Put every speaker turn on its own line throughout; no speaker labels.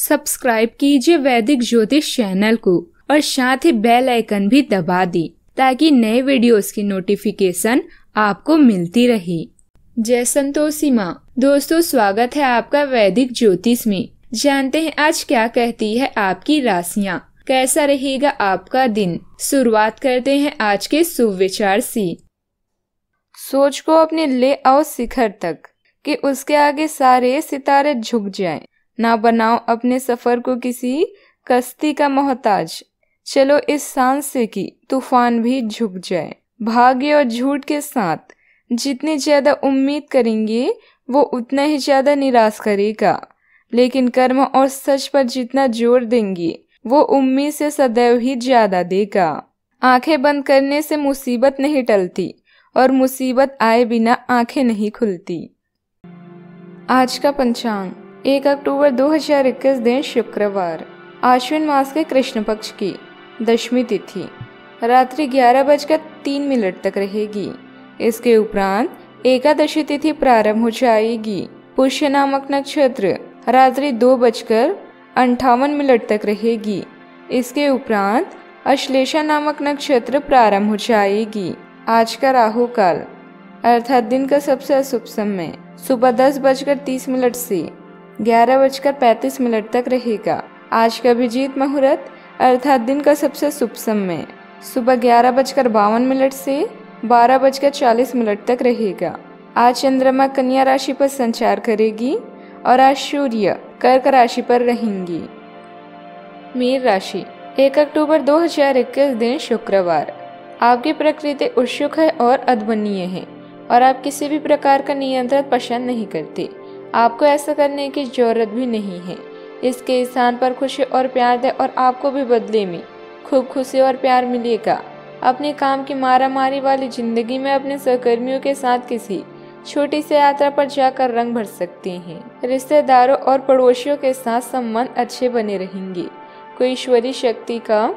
Subscribe कीजिए वैदिक ज्योतिष चैनल को और साथ ही बेल आइकन भी दबा दी ताकि नए वीडियोस की नोटिफिकेशन आपको मिलती रहे। जय संतोषी माँ। दोस्तों, स्वागत है आपका वैदिक ज्योतिष में। जानते हैं आज क्या कहती है आपकी राशियाँ। कैसा रहेगा आपका दिन? शुरुआत करते हैं आज के सुविचार से। सोच को अपने ले आओ शिखर तक, कि उसके आगे सारे सितारे झुक जाएँ। ना बनाओ अपने सफ़र को किसी कश्ती का मोहताज। चलो इस सांस से कि तूफ़ान भी झुक जाए। भाग्य और झूठ के साथ जितनी ज़्यादा उम्मीद करेंगे, वो उतना ही ज़्यादा निराश करेगा। लेकिन कर्म और सच पर जितना ज़ोर देंगे, वो उम्मीद से सदैव ही ज़्यादा देगा। आँखें बंद करने से मुसीबत नहीं टलती और मुसीबत आए बिना आँखें नहीं खुलती। आज का पंचांग। एक अक्टूबर 2021 दिन शुक्रवार, आश्विन मास के कृष्ण पक्ष की दशमी तिथि। रात्रि ग्यारह बजकर तीन मिनट तक रहेगी। इसके उपरांत एकादशी तिथि प्रारंभ हो जाएगी। पुष्य नामक नक्षत्र रात्रि दो बजकर अंठावन मिनट तक रहेगी। इसके उपरांत अश्लेषा नामक नक्षत्र प्रारंभ हो जाएगी। आज का राहु काल, अर्थात दिन का सबसे अशुभ समय, सुबह दस बजकर तीस मिनट से ग्यारह बजकर पैंतीस मिनट तक रहेगा। आज का अभिजीत मुहूर्त, अर्थात दिन का सबसे शुभ समय, सुबह ग्यारह बजकर बावन मिनट से बारह बजकर चालीस मिनट तक रहेगा। आज चंद्रमा कन्या राशि पर संचार करेगी और आज सूर्य कर्क राशि पर रहेंगी। मीर राशि, एक अक्टूबर 2021 दिन शुक्रवार। आपकी प्रकृति उत्सुक है और अद्भुतनीय है और आप किसी भी प्रकार का नियंत्रण पसंद नहीं करते। आपको ऐसा करने की ज़रूरत भी नहीं है। इसके स्थान पर खुशी और प्यार दे और आपको भी बदले में खूब खुशी और प्यार मिलेगा। अपने काम की मारा मारी वाली ज़िंदगी में अपने सहकर्मियों के साथ किसी छोटी सी यात्रा पर जाकर रंग भर सकते हैं। रिश्तेदारों और पड़ोसियों के साथ संबंध अच्छे बने रहेंगे। कोई ईश्वरी शक्ति का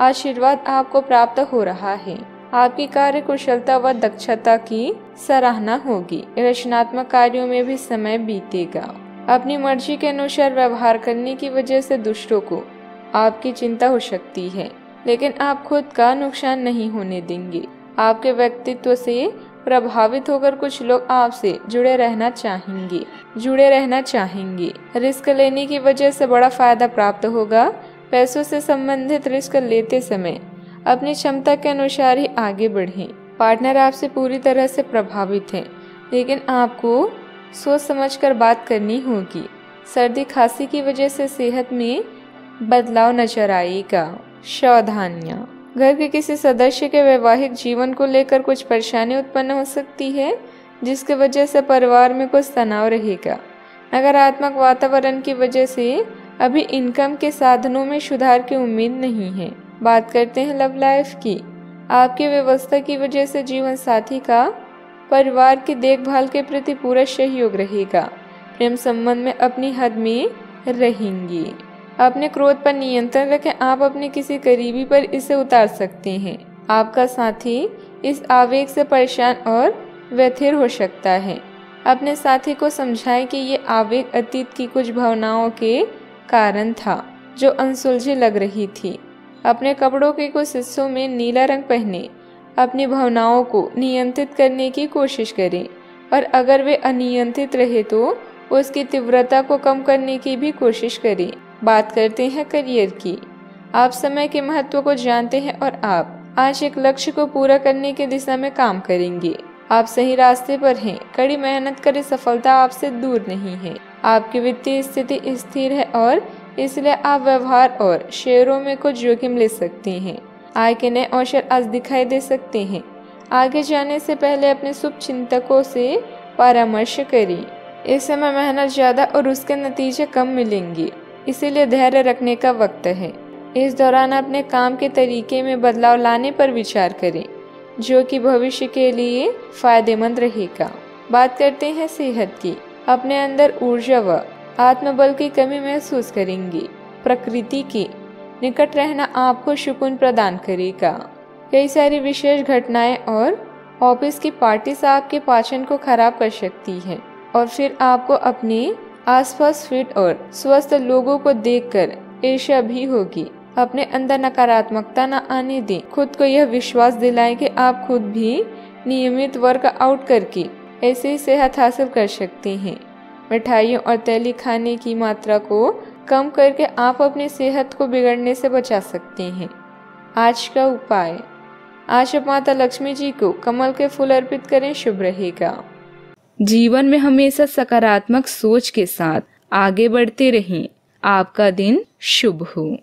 आशीर्वाद आपको प्राप्त हो रहा है। आपकी कार्य कुशलता व दक्षता की सराहना होगी। रचनात्मक कार्यों में भी समय बीतेगा। अपनी मर्ज़ी के अनुसार व्यवहार करने की वजह से दूसरों को आपकी चिंता हो सकती है, लेकिन आप खुद का नुकसान नहीं होने देंगे। आपके व्यक्तित्व से प्रभावित होकर कुछ लोग आपसे जुड़े रहना चाहेंगे। जुड़े रहना चाहेंगे। रिस्क लेने की वजह से बड़ा फ़ायदा प्राप्त होगा। पैसों से संबंधित रिस्क लेते समय अपनी क्षमता के अनुसार ही आगे बढ़ें। पार्टनर आपसे पूरी तरह से प्रभावित हैं, लेकिन आपको सोच समझकर बात करनी होगी। सर्दी खांसी की वजह से सेहत में बदलाव नज़र आएगा। सावधानियाँ। घर के किसी सदस्य के वैवाहिक जीवन को लेकर कुछ परेशानी उत्पन्न हो सकती है, जिसकी वजह से परिवार में कुछ तनाव रहेगा। नकारात्मक वातावरण की वजह से अभी इनकम के साधनों में सुधार की उम्मीद नहीं है। बात करते हैं लव लाइफ की। आपकी व्यवस्था की वजह से जीवन साथी का परिवार की देखभाल के प्रति पूरा सहयोग रहेगा। प्रेम संबंध में अपनी हद में रहेंगी। अपने क्रोध पर नियंत्रण रखें, आप अपने किसी करीबी पर इसे उतार सकते हैं। आपका साथी इस आवेग से परेशान और व्यथिर हो सकता है। अपने साथी को समझाएँ कि ये आवेग अतीत की कुछ भावनाओं के कारण था, जो अनसुलझी लग रही थी। अपने कपड़ों के कुछ हिस्सों में नीला रंग पहने, अपनी भावनाओं को नियंत्रित करने की कोशिश करें। और अगर वे अनियंत्रित रहे तो उसकी तीव्रता को कम करने की भी कोशिश करें। बात करते हैं करियर की। आप समय के महत्व को जानते हैं और आप आज एक लक्ष्य को पूरा करने की दिशा में काम करेंगे। आप सही रास्ते पर हैं। कड़ी मेहनत करें, सफलता आपसे दूर नहीं है। आपकी वित्तीय स्थिति स्थिर है और इसलिए आप व्यवहार और शेयरों में कुछ जोखिम ले सकते हैं। आय के नए अवसर आज दिखाई दे सकते हैं। आगे जाने से पहले अपने शुभ चिंतकों से परामर्श करें। इस समय मेहनत ज़्यादा और उसके नतीजे कम मिलेंगे, इसीलिए धैर्य रखने का वक्त है। इस दौरान अपने काम के तरीके में बदलाव लाने पर विचार करें, जो कि भविष्य के लिए फ़ायदेमंद रहेगा। बात करते हैं सेहत की। अपने अंदर ऊर्जा व आत्मबल की कमी महसूस करेंगे। प्रकृति के निकट रहना आपको सुकून प्रदान करेगा। कई सारी विशेष घटनाएँ और ऑफ़िस की पार्टी से आपके पाचन को खराब कर सकती है और फिर आपको अपने आसपास फिट और स्वस्थ लोगों को देखकर ईर्ष्या भी होगी। अपने अंदर नकारात्मकता न आने दें। खुद को यह विश्वास दिलाएँ कि आप खुद भी नियमित वर्कआउट करके ऐसे ही सेहत हासिल कर सकते हैं। मिठाइयों और तैली खाने की मात्रा को कम करके आप अपनी सेहत को बिगड़ने से बचा सकते हैं। आज का उपाय। आज आप माता लक्ष्मी जी को कमल के फूल अर्पित करें, शुभ रहेगा। जीवन में हमेशा सकारात्मक सोच के साथ आगे बढ़ते रहें। आपका दिन शुभ हो।